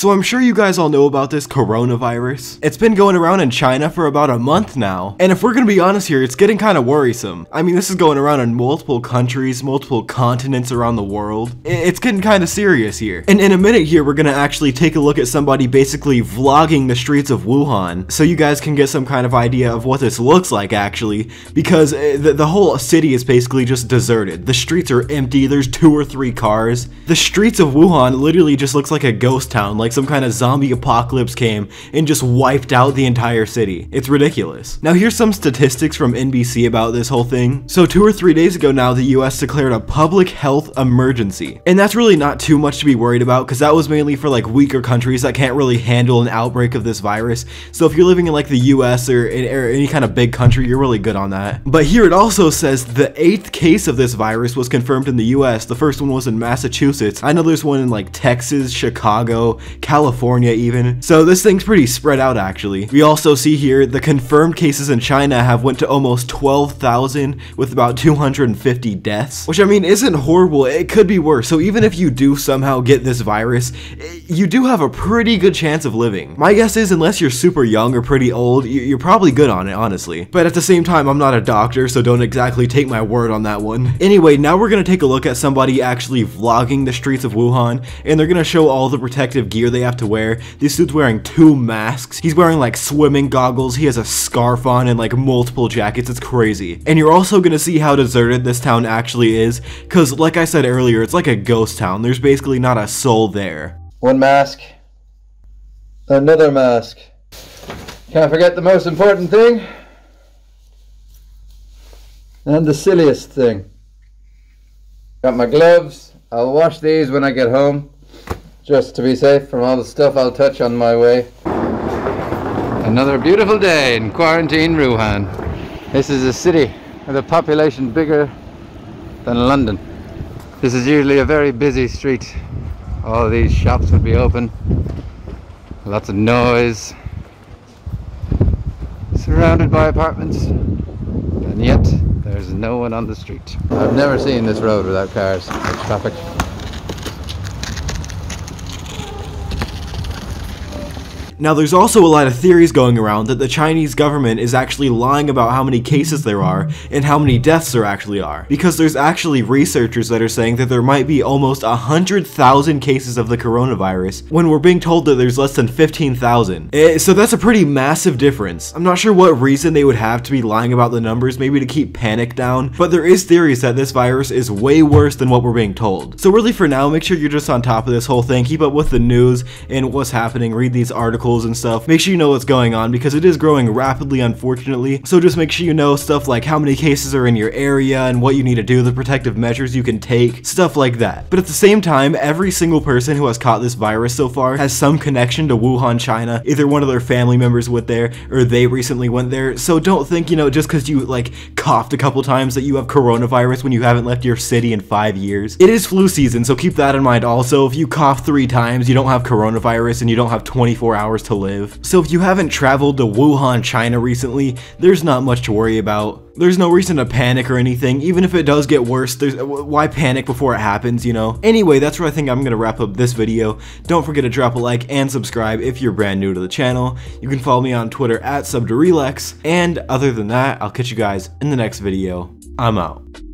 So I'm sure you guys all know about this coronavirus. It's been going around in China for about a month now. And if we're gonna be honest here, it's getting kind of worrisome. I mean, this is going around in multiple countries, multiple continents around the world. It's getting kind of serious here. And in a minute here, we're gonna actually take a look at somebody basically vlogging the streets of Wuhan so you guys can get some kind of idea of what this looks like actually because eh, the, the whole city is basically just deserted. The streets are empty, there's two or three cars. The streets of Wuhan literally just looks like a ghost town, like some kind of zombie apocalypse came and just wiped out the entire city. It's ridiculous. Now here's some statistics from NBC about this whole thing. So two or three days ago now, the US declared a public health emergency. And that's really not too much to be worried about because that was mainly for like weaker countries that can't really handle an outbreak of this virus. So if you're living in like the US or, in, or any kind of big country, you're really good on that. But here it also says the eighth case of this virus was confirmed in the US. The first one was in Massachusetts. I know there's one in like Texas, Chicago, California even. So this thing's pretty spread out actually. We also see here the confirmed cases in China have went to almost 12,000 with about 250 deaths, which I mean isn't horrible. It could be worse. So even if you do somehow get this virus, eh, you do have a pretty good chance of living. My guess is unless you're super young or pretty old, you're probably good on it, honestly. But at the same time, I'm not a doctor, so don't exactly take my word on that one. Anyway, now we're gonna take a look at somebody actually vlogging the streets of Wuhan, and they're gonna show all the protective gear they have to wear. This dude's wearing two masks. He's wearing like swimming goggles, he has a scarf on, and like multiple jackets. It's crazy. And you're also gonna see how deserted this town actually is, because like I said earlier, it's like a ghost town. There's basically not a soul there. One mask. Another mask. Can't forget the most important thing. And the silliest thing. Got my gloves. I'll wash these when I get home. Just to be safe from all the stuff I'll touch on my way. Another beautiful day in quarantine Wuhan. This is a city with a population bigger than London. This is usually a very busy street. All these shops would be open. Lots of noise. Surrounded by apartments. And yet, there's no one on the street. I've never seen this road without cars traffic. Now, there's also a lot of theories going around that the Chinese government is actually lying about how many cases there are and how many deaths there actually are. Because there's actually researchers that are saying that there might be almost 100,000 cases of the coronavirus when we're being told that there's less than 15,000. Eh, so that's a pretty massive difference. I'm not sure what reason they would have to be lying about the numbers, maybe to keep panic down, but there is theories that this virus is way worse than what we're being told. So really for now, make sure you're just on top of this whole thing, keep up with the news and what's happening, read these articles and stuff, make sure you know what's going on because it is growing rapidly unfortunately. So just make sure you know stuff like how many cases are in your area and what you need to do, the protective measures you can take, stuff like that. But at the same time, every single person who has caught this virus so far has some connection to Wuhan, China. Either one of their family members went there or they recently went there. So don't think, you know, just because you like coughed a couple times that you have coronavirus when you haven't left your city in five years. It is flu season, so keep that in mind also. If you cough three times, you don't have coronavirus and you don't have 24 hours to live. So if you haven't traveled to Wuhan, China recently, there's not much to worry about. There's no reason to panic or anything, even if it does get worse, there's why panic before it happens, you know? Anyway, that's where I think I'm gonna wrap up this video. Don't forget to drop a like and subscribe if you're brand new to the channel. You can follow me on Twitter at Subderelex, and other than that, I'll catch you guys in the next video. I'm out.